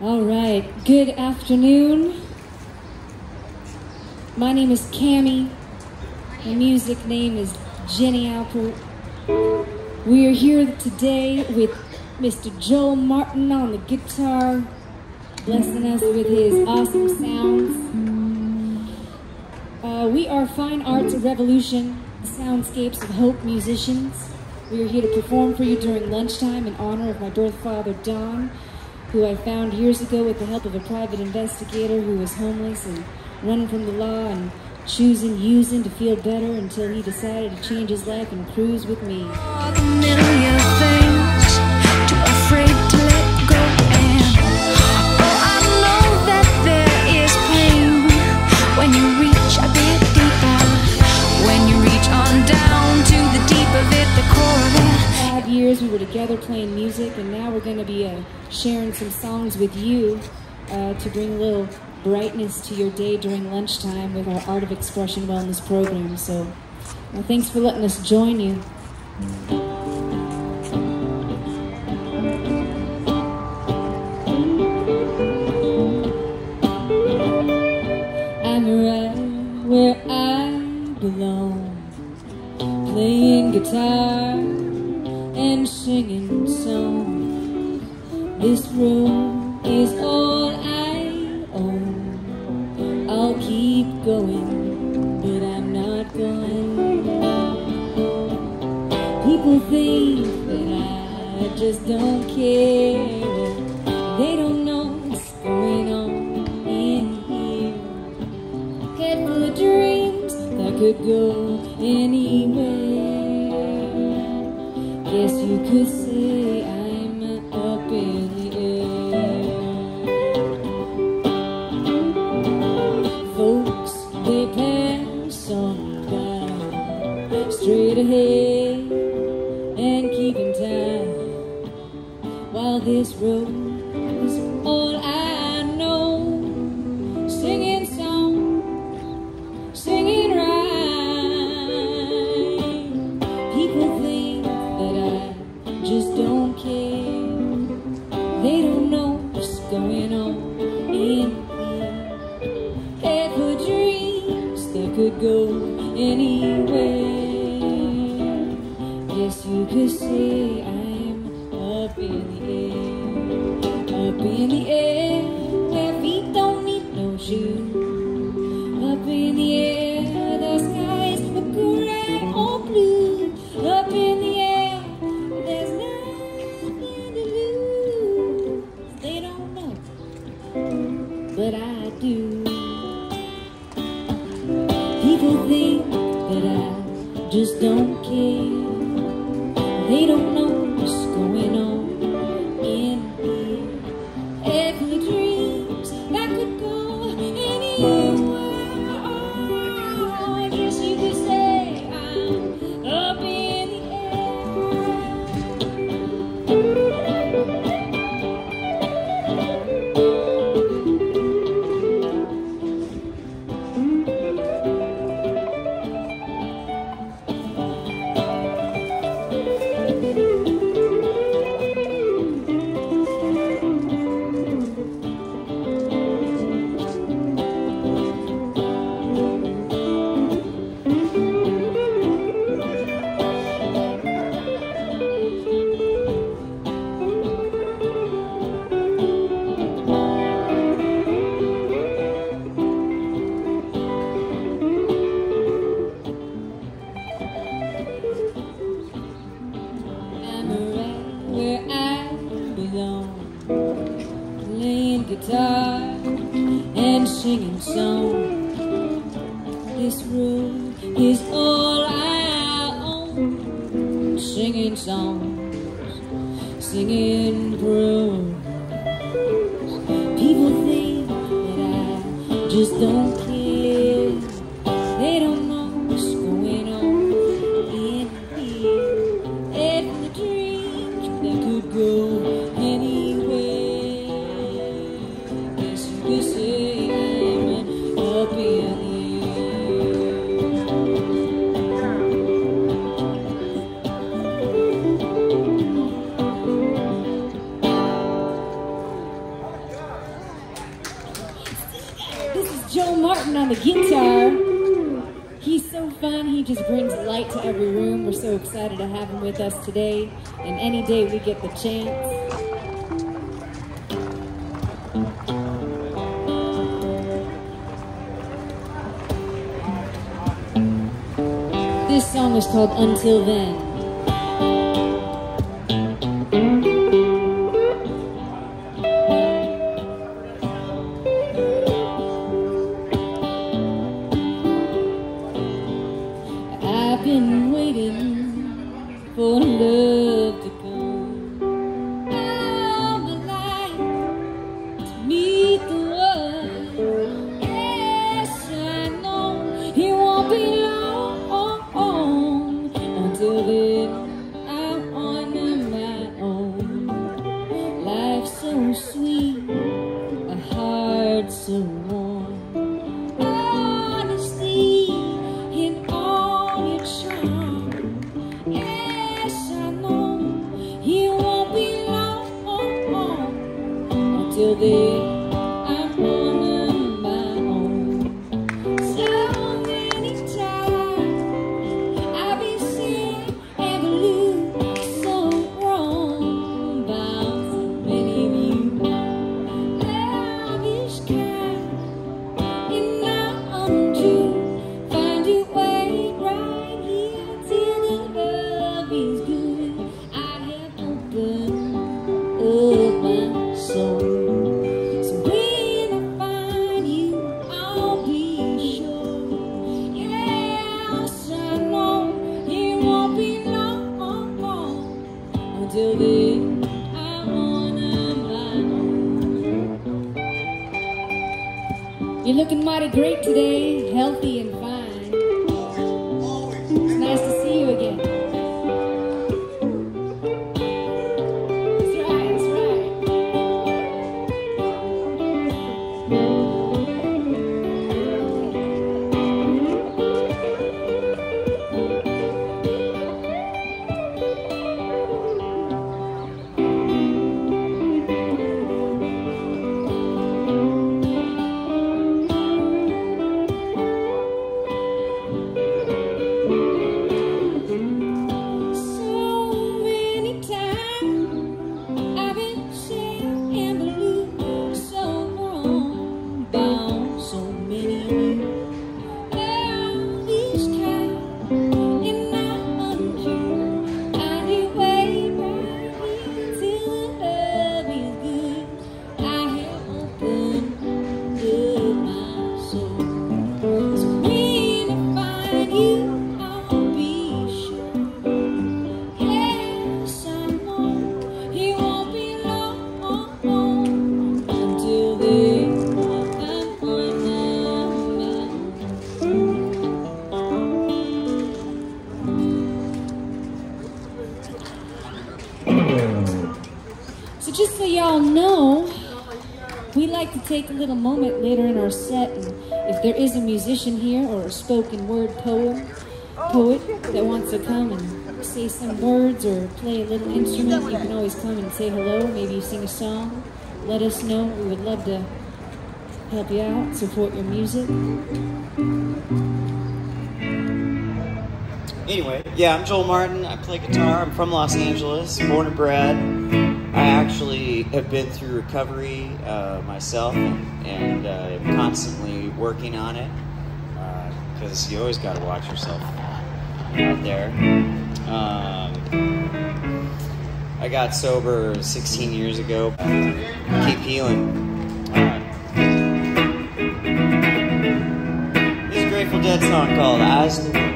All right. Good afternoon. My name is Cami. My music name is Jenni Alpert. We are here today with Mr. Joel Martin on the guitar, blessing us with his awesome sounds. Uh, we are Fine Arts Revolution, Soundscapes of Hope musicians. We are here to perform for you during lunchtime in honor of my birth father, Don, who I found years ago with the help of a private investigator who was homeless and running from the law and choosing using to feel better until he decided to change his life and cruise with me. Years we were together playing music, and now we're going to be uh, sharing some songs with you uh, to bring a little brightness to your day during lunchtime with our Art of Xpression Wellness program. So, uh, thanks for letting us join you. I'm right where I belong, playing guitar and singing songs. This room is all I own. I'll keep going, but I'm not going. People think that I just don't care. They don't know what's going on in here. Head full of dreams that could go anywhere. Ahead and keep in time while this road They don't know what's going on just brings light to every room. We're so excited to have him with us today and any day we get the chance. This song is called Until Then. Take a little moment later in our set, and if there is a musician here or a spoken word poem, poet that wants to come and say some words or play a little instrument, you can always come and say hello. Maybe sing a song. Let us know. We would love to help you out, support your music. Anyway, yeah, I'm Joel Martin. I play guitar. I'm from Los Angeles, born and bred. I actually have been through recovery uh, myself and, and uh, am constantly working on it because you always got to watch yourself out there. Um, I got sober 16 years ago. Keep healing. Uh, this Grateful Dead song called Eyes of the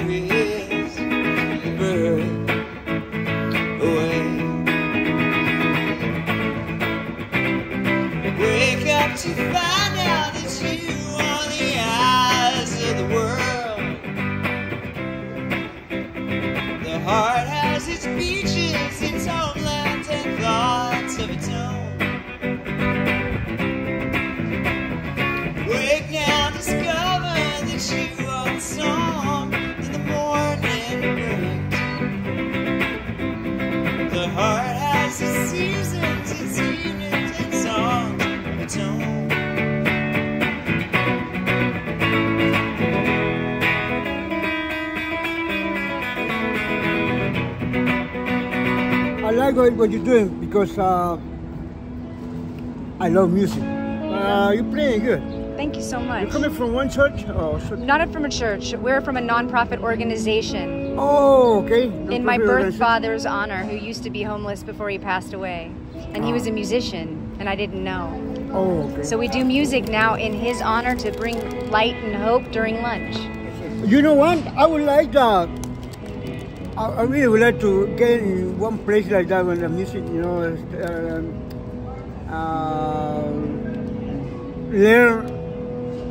carry like what, what you're doing because uh, I love music. Uh, you're playing good. Thank you so much. You're coming from one church? Or so- Not from a church. We're from a nonprofit organization oh, okay. in my birth father's honor, who used to be homeless before he passed away. And he was a musician, and I didn't know. Oh, okay. So we do music now in his honor to bring light and hope during lunch. You know what? I would like that. I, really would like to get in one place like that when the music, you know, uh, uh, learn,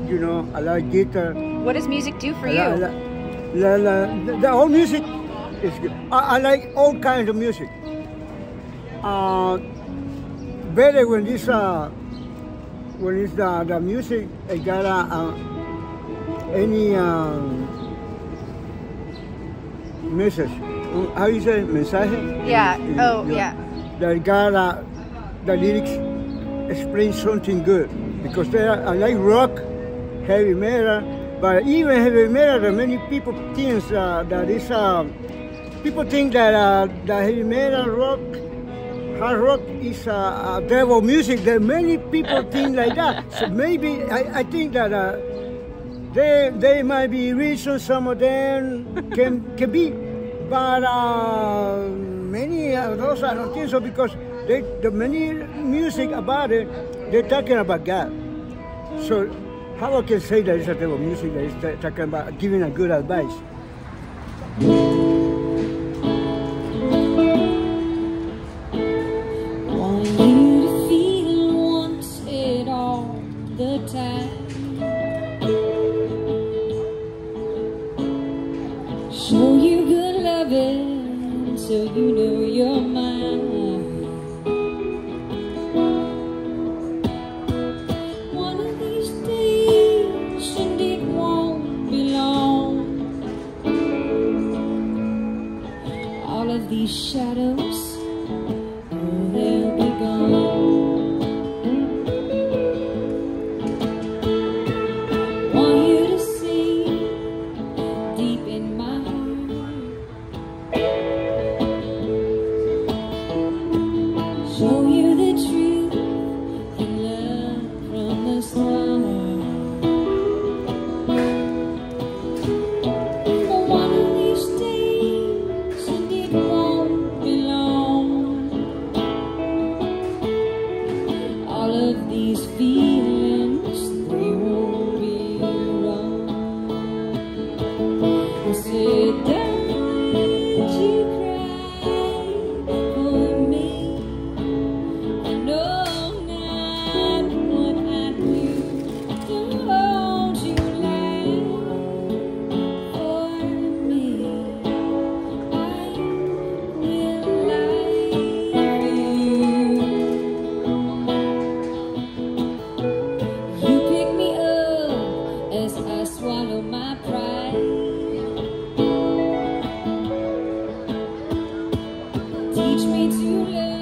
you know, I like guitar. What does music do for I you? like- I like- la- la- the, the whole music is good. I, I like all kinds of music. Uh, better when this, uh, when it's the, the music, I got uh, uh, any um, message. How you say mensaje? Yeah. Oh, yeah. That got uh, the lyrics explain something good because they are, I like rock, heavy metal, but even heavy metal, many people think uh, that is uh, people think that uh, the heavy metal rock, hard rock is uh, uh, devil music. There are many people think like that. So maybe I, I think that. Uh, they, they might be reasons, some of them can, can be, but uh, many of those I don't think so because they, the many music about it, they're talking about God. So how I can say that it's a type of music that is talking about giving a good advice? teach me to love.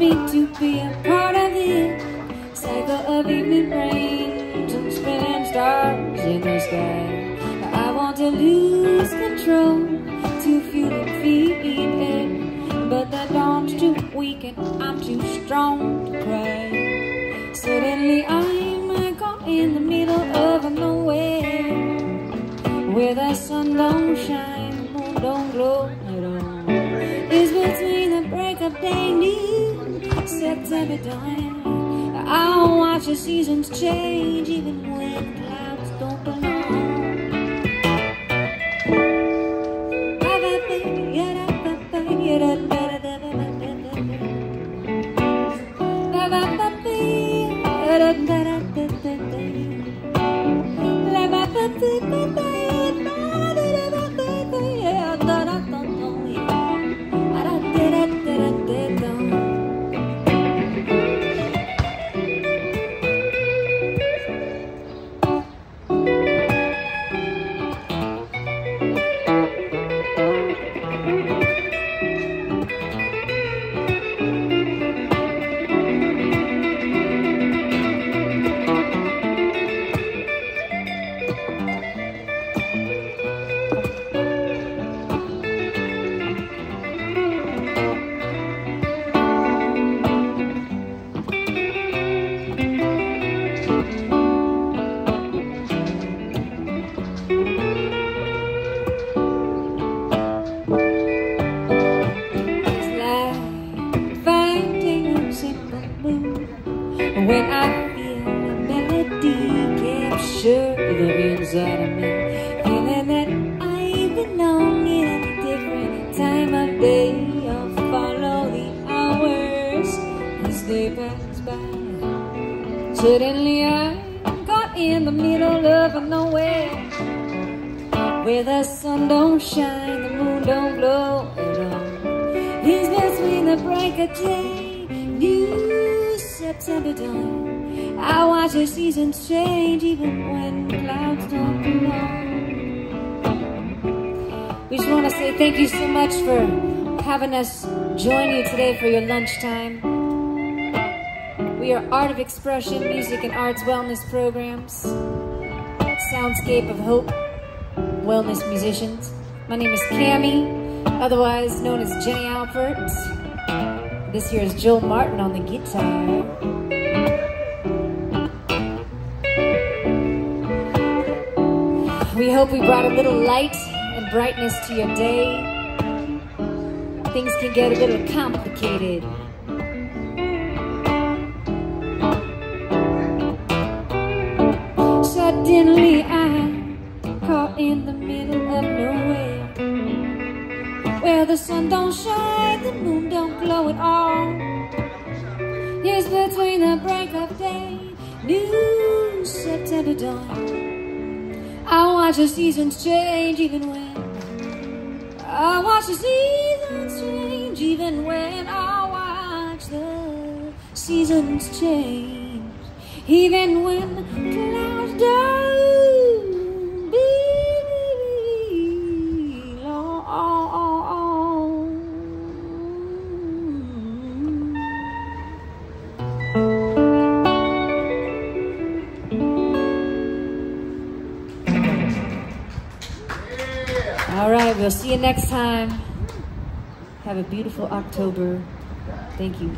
Me to be a part of it. Cycle of evening rains and spinning stars in the sky. I want to lose control to feel it feeling, but the dawn's too weak and I'm too strong to cry. Suddenly I'm caught in the middle of nowhere, where the sun don't shine, moon don't glow at all. It's between the break of day, new September dawn. I'll watch the seasons change, even when clouds don't belong. When Suddenly I'm caught in the middle of nowhere Where the sun don't shine, the moon don't glow at all It's between the break of day, new September dawn. I watch the seasons change even when clouds don't belong. We just want to say thank you so much for having us join you today for your lunchtime. Are Art of Xpression, Music and Arts Wellness Programs, Soundscape of Hope, Wellness Musicians. My name is Cami, otherwise known as Jenni Alpert. This here is Joel Martin on the guitar. We hope we brought a little light and brightness to your day. Things can get a little complicated. Suddenly I'm caught in the middle of nowhere Where the sun don't shine, the moon don't glow at all. Years between the break of day, new September dawn. I watch the seasons change even when I watch the seasons change even when I watch the seasons change. Even when clouds don't see you next time. Have a beautiful October. Thank you.